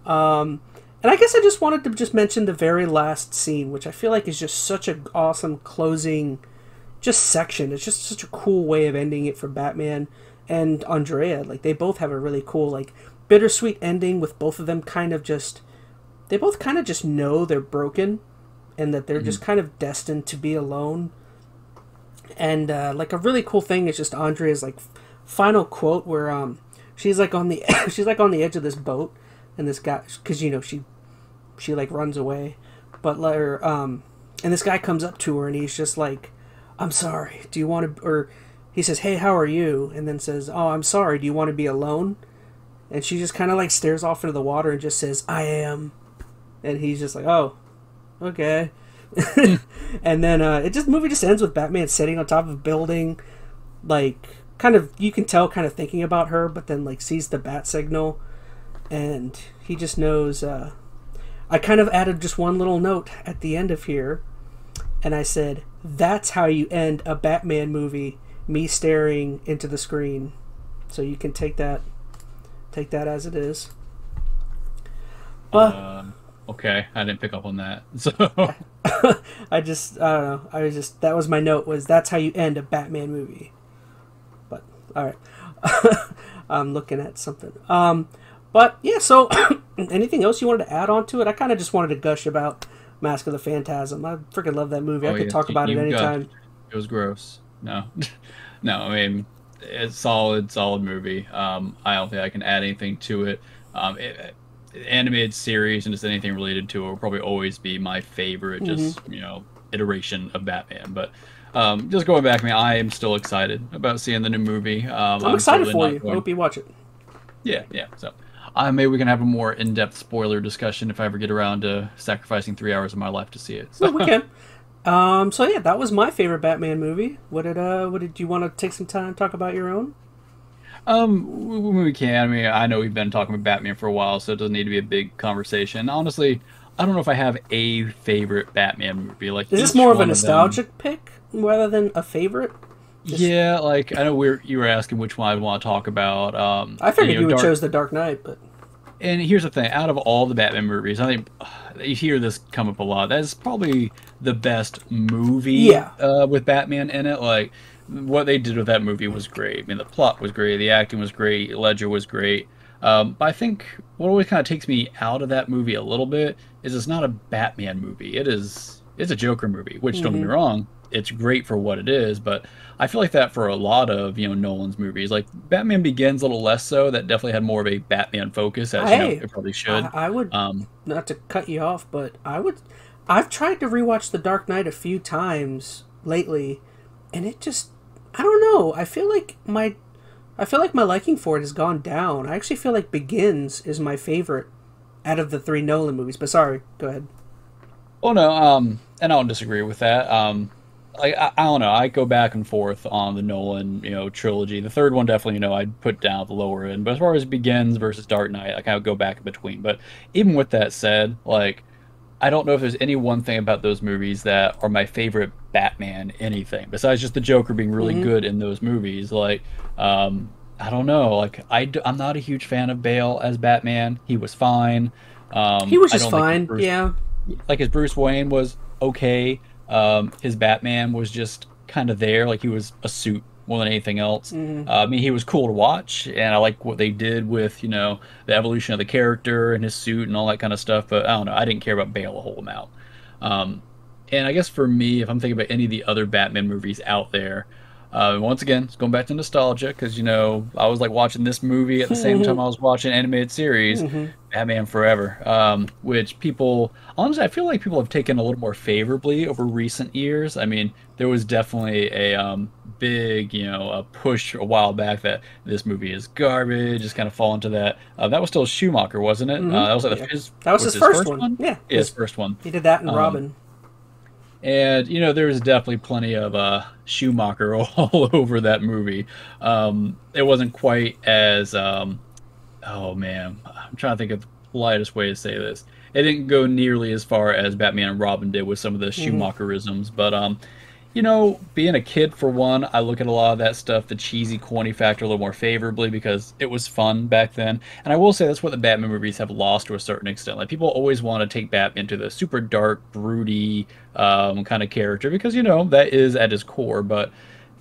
Um, and I guess I just wanted to just mention the very last scene, which I feel like is just such an awesome closing, just section. It's just such a cool way of ending it for Batman and Andrea. Like they both have a really cool, like bittersweet ending with both of them kind of just, they both kind of just know they're broken, and that they're mm-hmm. just kind of destined to be alone. And uh, like a really cool thing is just Andrea's like final quote where um she's like on the she's like on the edge of this boat and this guy because you know she she like runs away. But let her um and this guy comes up to her and he's just like i'm sorry. Do you want to or he says hey how are you? and then says oh i'm sorry. Do you want to be alone? And she just kind of like stares off into the water and just says i am. And he's just like oh okay. And then uh it just movie just ends with batman sitting on top of a building like kind of you can tell kind of thinking about her but then like sees the bat signal and he just knows uh, i kind of added just one little note at the end of here and i said that's how you end a batman movie me staring into the screen. So you can take that take that as it is. But um, okay i didn't pick up on that so i just i don't know i was just that was my note was that's how you end a batman movie But all right. I'm looking at something. Um, but yeah, so anything else you wanted to add on to it? I kind of just wanted to gush about Mask of the Phantasm. I freaking love that movie. Oh, I could yeah. talk about you, it anytime. It was gross. No, no. I mean, it's solid, solid movie. Um, I don't think I can add anything to it. Um, it, animated series and just anything related to it will probably always be my favorite. Just mm-hmm. you know, iteration of Batman. But um, just going back, I mean, I am still excited about seeing the new movie. Um, I'm, I'm, excited for you. Going... I hope you watch it. Yeah, yeah. So uh, maybe we can have a more in-depth spoiler discussion if I ever get around to sacrificing three hours of my life to see it. So. Well, we can. Um, so yeah, that was my favorite Batman movie. What did uh, what did you want to take some time to talk about your own? Um, we can. I mean, I know we've been talking about Batman for a while, so it doesn't need to be a big conversation. Honestly, I don't know if I have a favorite Batman movie. Like, is this more of a nostalgic of pick? rather than a favorite? Just... Yeah, like I know we you were asking which one I want to talk about. Um, I figured you, know, you would Dark... chose the Dark Knight, but. And here's the thing: out of all the Batman movies, I think you hear this come up a lot. That's probably the best movie yeah. uh, with Batman in it. Like what they did with that movie was great. I mean, the plot was great, the acting was great, Ledger was great. Um, but I think what always kind of takes me out of that movie a little bit is it's not a Batman movie. It is it's a Joker movie. Which mm-hmm. don't get me mm-hmm. wrong, it's great for what it is, but I feel like that for a lot of you know Nolan's movies, like Batman Begins, a little less so. That definitely had more of a Batman focus, as hey, you know, it probably should. I, I would um, not to cut you off, but I would. I've tried to rewatch The Dark Knight a few times lately, and it just I don't know. I feel like my I feel like my liking for it has gone down. I actually feel like Begins is my favorite out of the three Nolan movies. But sorry, go ahead. Oh no, um, and I don't disagree with that. Um, I, I, don't know. I go back and forth on the Nolan, you know, trilogy. The third one definitely, you know, I'd put down at the lower end. But as far as Begins versus Dark Knight, I kind of go back in between. But even with that said, like I don't know if there's any one thing about those movies that are my favorite Batman anything besides just the Joker being really mm-hmm. good in those movies. Like, um, I don't know. Like I, I'm not a huge fan of Bale as Batman. He was fine. Um, he was just fine. Bruce, yeah. Like his Bruce Wayne was okay. Um, his Batman was just kind of there, like he was a suit more than anything else. Mm-hmm. Uh, I mean, he was cool to watch, and I like what they did with you know the evolution of the character and his suit and all that kind of stuff. But I don't know, I didn't care about Bale a whole amount. Um, and I guess for me, if I'm thinking about any of the other Batman movies out there, uh, once again, it's going back to nostalgia because you know I was like watching this movie at the same time I was watching animated series, mm-hmm. Batman Forever, um, which people honestly I feel like people have taken a little more favorably over recent years. I mean, there was definitely a um, big you know a push a while back that this movie is garbage, just kind of fall into that. Uh, that was still Schumacher, wasn't it? Mm-hmm. Uh, that was like yeah. his, that was his, his first, first one. one. Yeah, his, his first one. He did that in um, Robin and you know there's definitely plenty of uh, Schumacher all over that movie. Um, it wasn't quite as um, oh man, I'm trying to think of the politest way to say this. It didn't go nearly as far as Batman and Robin did with some of the mm-hmm. Schumacherisms, but um, you know, being a kid for one, I look at a lot of that stuff, the cheesy, corny factor, a little more favorably because it was fun back then. And I will say that's what the Batman movies have lost to a certain extent. Like people always want to take Batman to the super dark, broody um, kind of character because you know that is at his core. But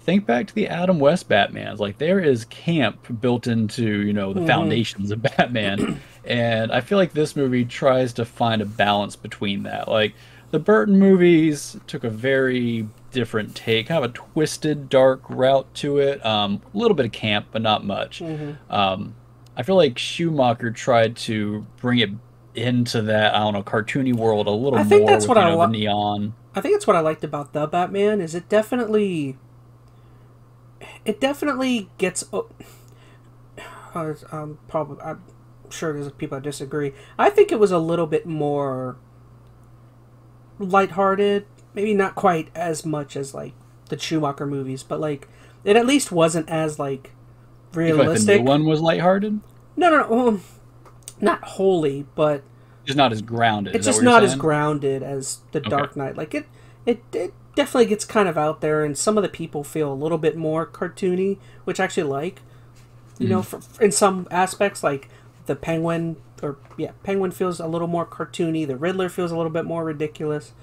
think back to the Adam West Batmans. Like there is camp built into you know the mm-hmm. foundations of Batman, and I feel like this movie tries to find a balance between that. Like the Burton movies took a very different take, kind of a twisted, dark route to it. Um, a little bit of camp, but not much. Mm-hmm. Um, I feel like Schumacher tried to bring it into that I don't know cartoony world a little I think more. That's with, what I like neon. I think that's what I liked about the Batman is it definitely, it definitely gets. Oh, um, probably I'm sure there's people that disagree. I think it was a little bit more lighthearted maybe not quite as much as like the Schumacher movies, but like it at least wasn't as like realistic. The new one was lighthearted. No, no, no, um, not wholly, but it's not as grounded. It's just not saying? as grounded as the okay. Dark Knight. Like it, it, it definitely gets kind of out there, and some of the people feel a little bit more cartoony, which I actually like. You mm. know, for, in some aspects, like the Penguin, or yeah, Penguin feels a little more cartoony. The Riddler feels a little bit more ridiculous.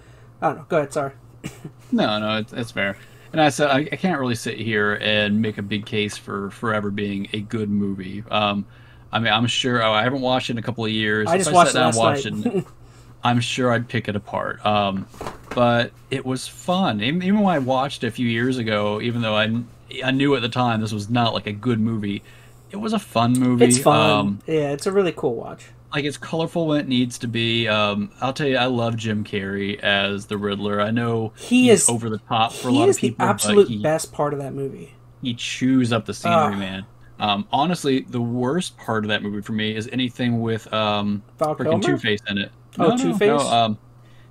I don't know. Go ahead. Sorry. no, no, it's, it's fair. And I said I, I, can't really sit here and make a big case for Forever being a good movie. Um, I mean, I'm sure oh, I haven't watched it in a couple of years. I just watched I down last night. it, I'm sure I'd pick it apart. Um, but it was fun. Even, when I watched it a few years ago, even though I I knew at the time this was not like a good movie, it was a fun movie. It's fun. Um, yeah, it's a really cool watch like it's colorful when it needs to be. Um, I'll tell you, I love Jim Carrey as the Riddler. I know he is over the top for a lot of people. the absolute he, best part of that movie. He chews up the scenery, man. Um, honestly, the worst part of that movie for me is anything with um, freaking Two Face in it. Oh, no, Two Face. No, um,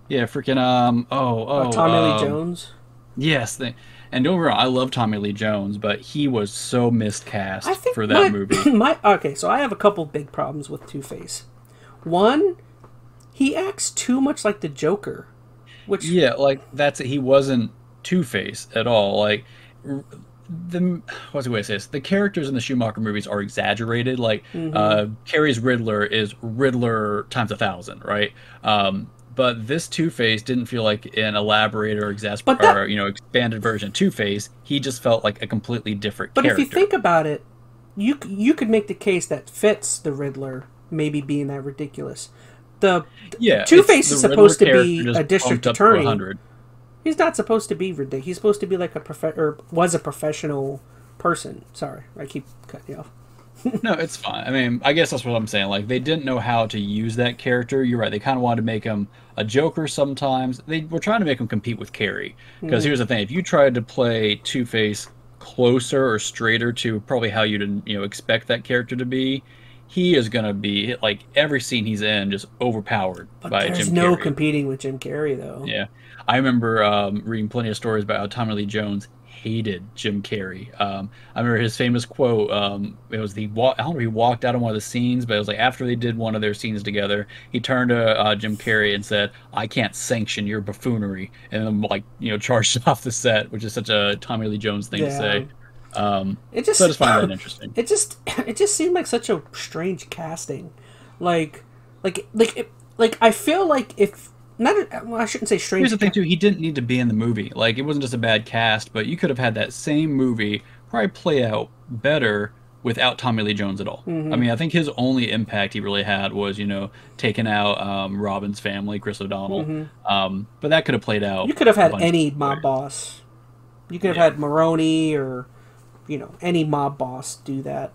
yeah, freaking um, oh, oh, uh, Tommy um, Lee Jones. Yes, they, and don't wrong, I love Tommy Lee Jones, but he was so miscast for that my, movie. My okay, so I have a couple big problems with Two Face. One, he acts too much like the Joker, which yeah, like that's it. He wasn't Two Face at all. Like the what's the way to say this? The characters in the Schumacher movies are exaggerated. Like mm-hmm. uh, Carrey's Riddler is Riddler times a thousand, right? Um, but this Two Face didn't feel like an elaborate or exasperated, or you know, expanded version of Two Face. He just felt like a completely different. But character. if you think about it, you you could make the case that fits the Riddler maybe being that ridiculous. The yeah, Two Face is supposed to be a district attorney. He's not supposed to be ridiculous. He's supposed to be like a prof or was a professional person. Sorry, I keep cutting you off. no, it's fine. I mean, I guess that's what I'm saying. Like they didn't know how to use that character. You're right. They kind of wanted to make him a Joker sometimes. They were trying to make him compete with Carrey. Because mm. here's the thing: if you tried to play Two Face closer or straighter to probably how you'd you know expect that character to be, he is going to be like every scene he's in just overpowered but by there's Jim no Carrey. competing with Jim Carrey though. Yeah, I remember um, reading plenty of stories about how Tommy Lee Jones hated Jim Carrey. Um, I remember his famous quote. Um, it was the I don't know he walked out on one of the scenes, but it was like after they did one of their scenes together, he turned to uh, Jim Carrey and said, "I can't sanction your buffoonery," and then like you know charged off the set, which is such a Tommy Lee Jones thing yeah. to say. Um, it just so I just find that interesting. It just it just seemed like such a strange casting, like like like it, like I feel like if not well, I shouldn't say strange. Here's the thing too: he didn't need to be in the movie. Like it wasn't just a bad cast, but you could have had that same movie probably play out better without Tommy Lee Jones at all. Mm-hmm. I mean, I think his only impact he really had was, you know, taking out um, Robin's family, Chris O'Donnell. Mm-hmm. Um, but that could have played out. You could have had any mob boss. You could have yeah. had Maroni or you know any mob boss do that.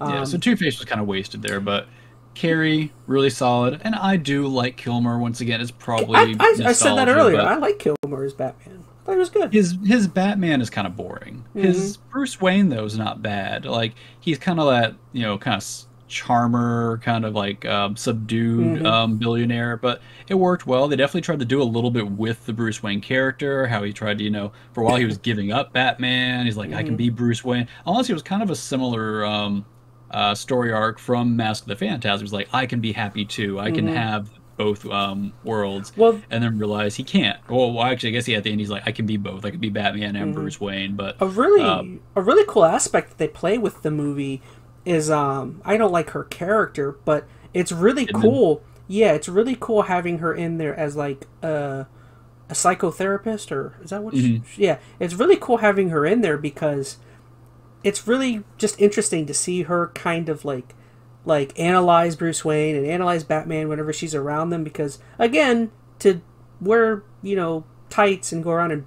Um, yeah, so Two Face was kind of wasted there, but Carrey really solid, and I do like Kilmer. Once again, it's probably I, I, I said that earlier. I like Kilmer as Batman. I thought he was good. His his Batman is kind of boring. Mm-hmm. His Bruce Wayne though is not bad. Like he's kind of that you know kind of charmer, kind of like um, subdued mm-hmm. um, billionaire, but it worked well. They definitely tried to do a little bit with the Bruce Wayne character, how he tried to, you know, for a while he was giving up Batman. He's like, mm-hmm. I can mm-hmm. be Bruce Wayne. Honestly, it was kind of a similar um, uh, story arc from Mask of the Phantasm. He was like, I can be happy too. I can mm-hmm. have both um, worlds, Well- and then realize he can't. Well, well, actually, I guess he at the end he's like, I can be both. I can be Batman and Mm-hmm. Bruce Wayne, but a really Um, a really cool aspect that they play with the movie is um I don't like her character, but it's really Kidman? cool. Yeah, it's really cool having her in there as like a a psychotherapist or is that what Mhm. she, yeah, it's really cool having her in there because it's really just interesting to see her kind of like like analyze Bruce Wayne and analyze Batman whenever she's around them because again to wear you know tights and go around and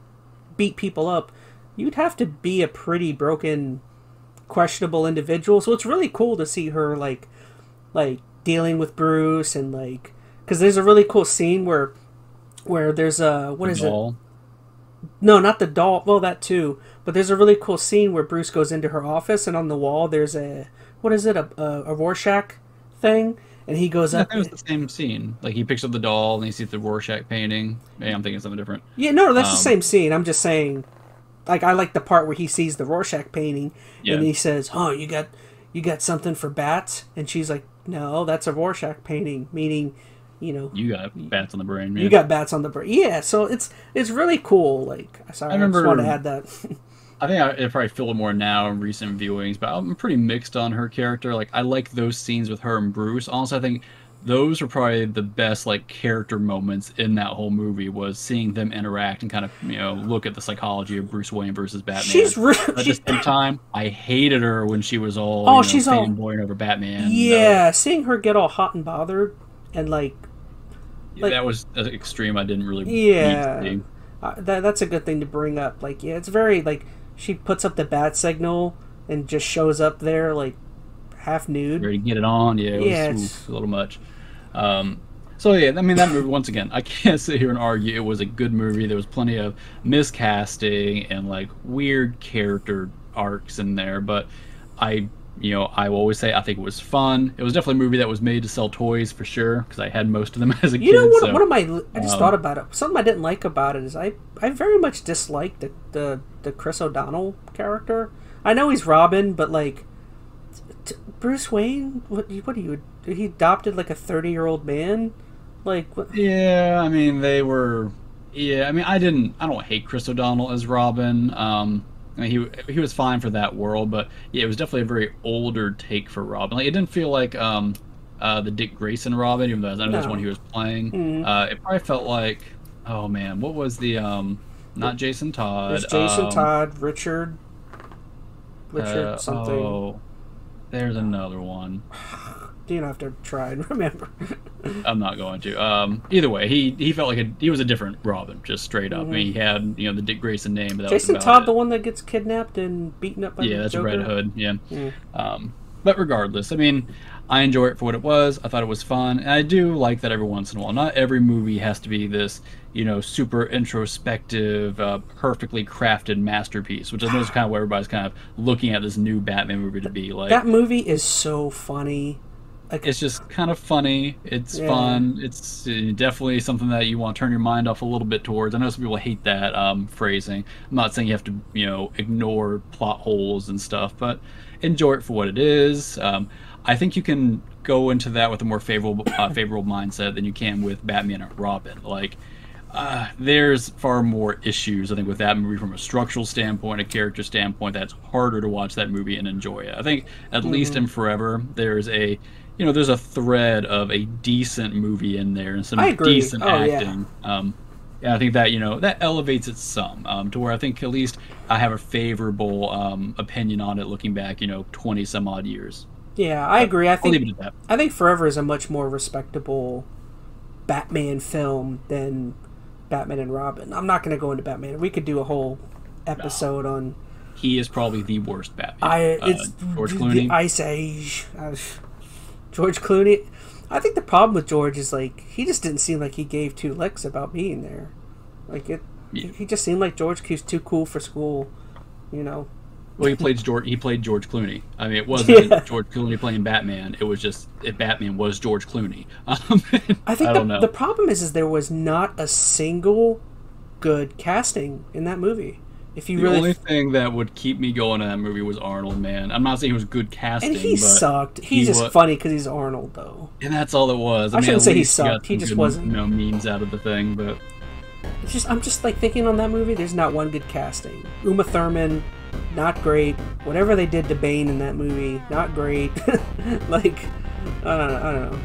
beat people up you'd have to be a pretty broken questionable individual so it's really cool to see her like like dealing with Bruce and like because there's a really cool scene where where there's a what is it doll. no, not the doll. Well, that too. But there's a really cool scene where Bruce goes into her office, and on the wall there's a what is it? A a, a Rorschach thing, and he goes up. it was the same scene. Like he picks up the doll and he sees the Rorschach painting. Maybe I'm thinking something different. Yeah, no, that's the um, same scene. I'm just saying, like I like the part where he sees the Rorschach painting, Yeah. and he says, "Oh, you got you got something for bats?" And she's like, "No, that's a Rorschach painting," meaning, you know. You got bats on the brain. You got bats on the brain. Yeah, so it's it's really cool. Like, sorry, I, remember- just wanted to add that. I think I, it probably feel it more now in recent viewings, but I'm pretty mixed on her character. Like I like those scenes with her and Bruce. Also, I think those were probably the best like character moments in that whole movie was seeing them interact and kind of you know look at the psychology of Bruce Wayne versus Batman. she's really. at the same time, I hated her when she was all Oh, you know, she's all- fanboying over Batman. Yeah, seeing her get all hot and bothered, and like, that, like- that was uh, extreme. I didn't really yeah, uh, that that's a good thing to bring up. Like, yeah, it's very like she puts up the bat signal and just shows up there like half nude. ready to get it on. Yeah, it was Yeah, oof, it's- a little much. Um, so yeah, I mean that movie once again, I can't sit here and argue it was a good movie. There was plenty of miscasting and like weird character arcs in there, but I, you know, I will always say I think it was fun. It was definitely a movie that was made to sell toys for sure because I had most of them as a You kid. know what? so- One of my I just um, thought about it. Something I didn't like about it is I I very much disliked the the, the Chris O'Donnell character. I know he's Robin, but like t- t- Bruce Wayne, what what are you? He adopted like a thirty year old man. Like what? Yeah, I mean they were. Yeah, I mean I didn't. I don't hate Chris O'Donnell as Robin. Um, I mean, he he was fine for that world, but yeah, it was definitely a very older take for Robin. Like it didn't feel like um, uh, the Dick Grayson Robin, even though I know that's No. one he was playing. Mhm. Uh, it probably felt like, oh man, what was the um, not Jason Todd? There's Jason um, Todd, Richard, Richard uh, something. Oh, there's another one. You don't have to try and remember. I'm not going to. Um, either way, he he felt like a, he was a different Robin, just straight up. I mean, he had you know the Dick Grayson name, but that Jason was about Todd, it. the one that gets kidnapped and beaten up by yeah, that's Joker. Red Hood. Yeah. Yeah. Um, but regardless, I mean, I enjoy it for what it was. I thought it was fun, and I do like that every once in a while. Not every movie has to be this, you know, super introspective, uh, perfectly crafted masterpiece, which I know is kind of what everybody's kind of looking at this new Batman movie to be like. That movie is so funny. Like it's just kind of funny. It's Yeah. fun. It's uh, definitely something that you want to turn your mind off a little bit towards. I know some people hate that um, phrasing. I'm not saying you have to, you know, ignore plot holes and stuff, but enjoy it for what it is. Um, I think you can go into that with a more favorable uh, favorable mindset than you can with Batman and Robin. Like, uh, there's far more issues I think with that movie from a structural standpoint, a character standpoint. That's harder to watch that movie and enjoy it. I think at least in Forever, there's a you know there's a thread of a decent movie in there and some I agree. decent Oh, yeah. acting. Um, and I think that you know that elevates it some um, to where I think at least I have a favorable um, opinion on it looking back, you know, twenty some odd years. Yeah, I agree. I think it at that. I think Forever is a much more respectable Batman film than Batman and Robin. I'm not going to go into Batman. We could do a whole episode on He is probably the worst Batman. I. Uh, It's George the Clooney. Ice Age. Uh, George Clooney. I think the problem with George is like he just didn't seem like he gave two licks about being there. Like it, Yeah. he just seemed like George was too cool for school. You know. Well, he played George. He played George Clooney. I mean, it wasn't Yeah. George Clooney playing Batman. It was just it, Batman was George Clooney. Um, I think I the, the problem is is there was not a single good casting in that movie. If you The really only thing that would keep me going in that movie was Arnold, man. I'm not saying he was good casting, and he sucked. He's he just wa- funny because he's Arnold, though. and that's all it was. I mean, shouldn't say he sucked. He some just good, wasn't. You know, memes out of the thing, but It's just I'm just like thinking on that movie. There's not one good casting. Uma Thurman, not great. Whatever they did to Bane in that movie, not great. like I don't know. I don't know.